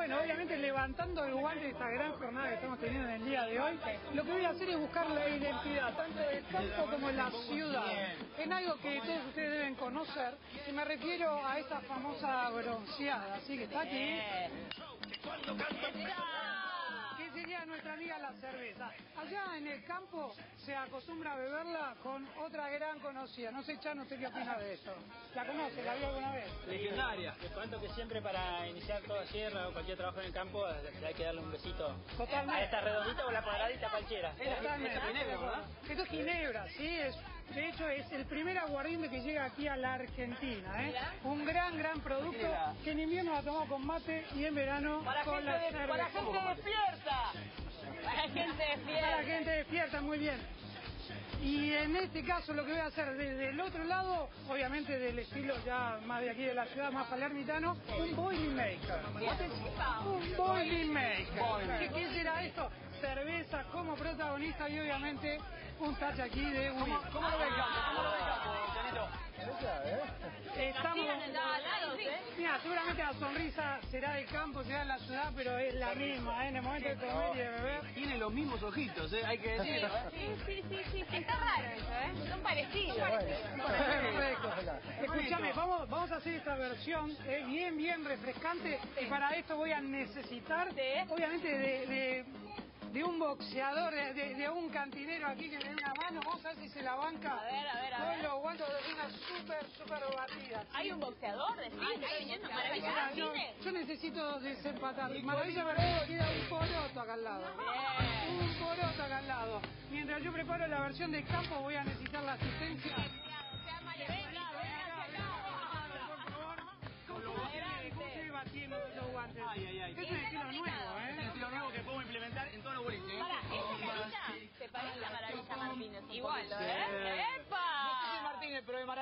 bueno, obviamente levantando el guante de esta gran jornada que estamos teniendo en el día de hoy, lo que voy a hacer es buscar la identidad, tanto del campo como la ciudad, en algo que todos ustedes deben conocer, y me refiero a esta famosa bronceada, así que está aquí. ¿Qué sería nuestra amiga la cerveza? Allá en el campo se acostumbra a beberla con otra gran conocida. No sé, Chano, ¿usted qué opina de esto? ¿La conoce? ¿La vio alguna vez? Legendaria. Les cuento que siempre para iniciar toda sierra o cualquier trabajo en el campo hay que darle un besito Totalmente. a esta redondita o la cuadradita cualquiera. Totalmente. Esta ginebra, ¿verdad? Esto es ginebra, sí, es, de hecho es el primer aguardiente que llega aquí a la Argentina, ¿eh? Un gran, gran producto que en invierno la tomamos con mate y en verano Para con gente, la de- para cerveza. gente despierta. Para gente Para la despierta. gente despierta, muy bien. Y en este caso lo que voy a hacer desde el otro lado, obviamente del estilo ya más de aquí de la ciudad, más palermitano, un boiling maker. Un boiling maker. Cerveza como protagonista y obviamente un touch aquí de whisky. ¿Cómo lo ves, Campo? ¿Cómo lo ves, Chanito? Estamos... ¿eh? Mira, seguramente la sonrisa será del campo, será de la ciudad, pero es la misma, ¿eh? en el momento de comer y de beber. Tiene los mismos ojitos, ¿eh? hay que decirlo. sí, sí, sí, sí, sí. Está raro eso, ¿eh? Son parecidos. Perfecto. Escúchame, vamos, vamos a hacer esta versión eh, bien, bien refrescante y para esto voy a necesitar, obviamente, de, de, de un boxeador, de, de- de un cantinero aquí que dé una mano. Vamos a ver si se la banca. A ver, a ver, a Con ver. los guantes de una súper, súper batida. ¿sí? Hay un boxeador de cine, está viniendo maravilla de cine. yo necesito desempatar. Maravilla Verdadero queda un poroto acá al lado. Bien. Un poroto acá al lado. Mientras yo preparo la versión de campo voy a necesitar la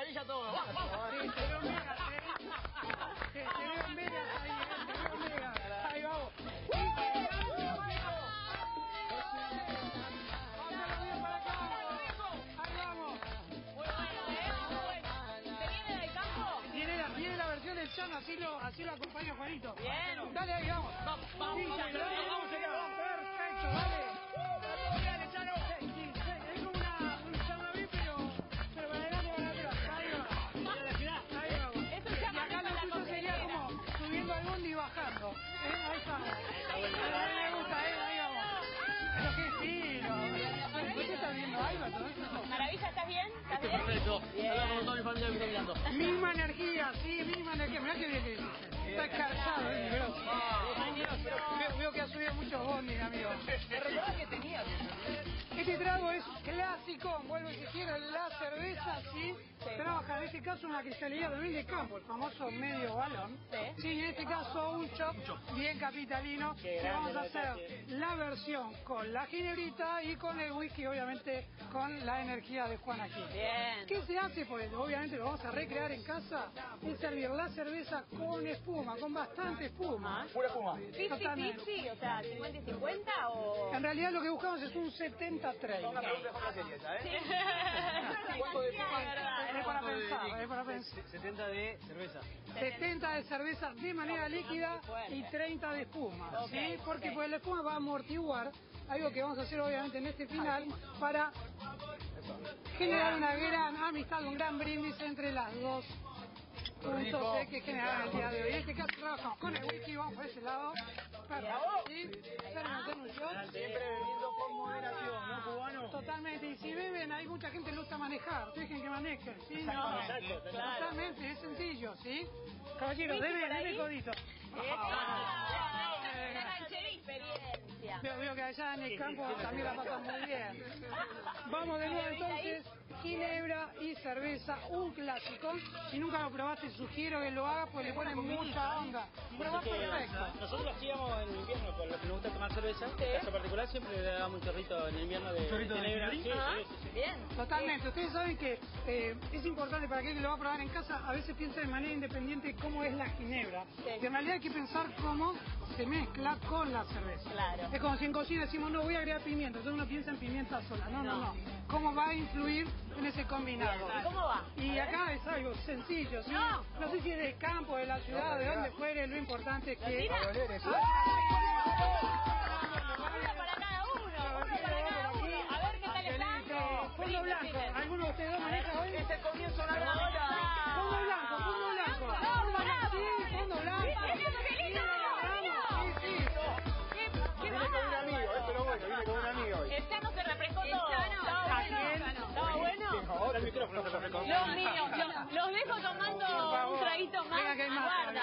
Se veo megas. Ahí vamos. Vámonos bien para acá. Ahí vamos. Muy bueno, ¿eh? Muy bueno. ¿Se viene del campo? Viene la, viene la versión del Chano, así lo, así lo acompaña Juanito. Bien. Dale, ahí vamos. Vamos, vamos, Sí, vamos, dale, vamos, vamos, vamos, vamos. Perfecto, dale. Al bondi y bajando. ¿Eh? Ahí estamos. A mí me gusta, ¿eh? Ahí vamos. Pero qué estilo. ¿Qué está viendo Alba? todo? Maravilla, ¿estás bien? ¿Estás bien? Perfecto. Ahora con toda mi familia que mirando. Misma energía, sí, misma energía. Mirá qué bien que dice. Está escarchado, ¿eh? Pero, veo, que ha subido muchos bondis, amigo. ¿Te recordás que tenías? Trago es clásico, vuelvo a insistir, la cerveza, sí, trabaja en este caso una cristalería también de campo, el famoso medio balón. Sí. Sí, en este caso un chop bien capitalino, que vamos a hacer la versión con la ginebrita y con el whisky, obviamente, con la energía de Juan aquí. Bien. ¿Qué se hace? Pues obviamente lo vamos a recrear en casa, es servir la cerveza con espuma, con bastante espuma. Pura espuma. 50-50, o sea, 50 y 50 o... En realidad lo que buscamos es un 70-30. Una pregunta de forma seria esa, ¿eh? Sí. ¿Cuánto de. 70 cerveza. 70 de cerveza de manera líquida y 30 de espuma, ¿sí? Porque pues la espuma va a amortiguar algo que vamos a hacer obviamente en este final para generar una gran amistad, un gran brindis entre las dos puntos eh, que generan el día de hoy. En este caso trabajamos con el whisky, vamos por ese lado. Perfecto, ¿sí? Terminamos en un shot. Siempre bebiendo con moderación, ¿no, cubano? Totalmente, y si beben, hay mucha gente que le gusta manejar, dejen que manejen, ¿sí? No, totalmente, es sencillo, ¿sí? Caballero, ¿Viste debe, debe codito. Experiencia. Veo, veo que allá en el campo también la pasan muy bien. Vamos de nuevo entonces, ginebra y cerveza, un clásico. Si nunca lo probaste, sugiero que lo hagas, pues le ponen mucha onda. Probá perfecto. Nosotros hacíamos en invierno, por lo que nos gusta tomar cerveza, en caso particular siempre le damos un chorrito en el invierno de ¿Chorrito de ginebra. Sí, Ah, sí, sí, sí. Bien. Totalmente, ustedes saben que eh, es importante para aquel que lo va a probar en casa, a veces piensa de manera independiente cómo es la ginebra. Sí. Y en realidad hay que pensar cómo se mezcla con la cerveza. Claro. Es como si en cocina decimos, no voy a agregar pimienta, entonces uno piensa en pimienta sola. No, no, No. no. ¿Cómo va a influir en ese combinado. ¿Y cómo va? Y acá es algo sencillo, ¿sí? No. No sé si es del campo, de la ciudad, de donde fuere, lo importante es que... tira? A doler eso. Uno para cada uno, uno para cada uno. A ver qué tal están. Fondo blanco. ¿Alguno de ustedes dos maneja hoy? Es el comienzo de la hora. Fondo blanco, fondo blanco. Sí, blanco. ¿Viste eso, qué lindo? Sí, sí. ¿Qué, qué Vine con un amigo, eh, pero bueno, vine con un amigo hoy. El micrófono. Los míos. Los dejo tomando un traguito más. Guarda.